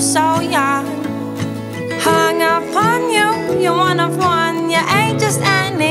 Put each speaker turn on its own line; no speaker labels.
so young. Hung up on you, you're one of one. You ain't just any.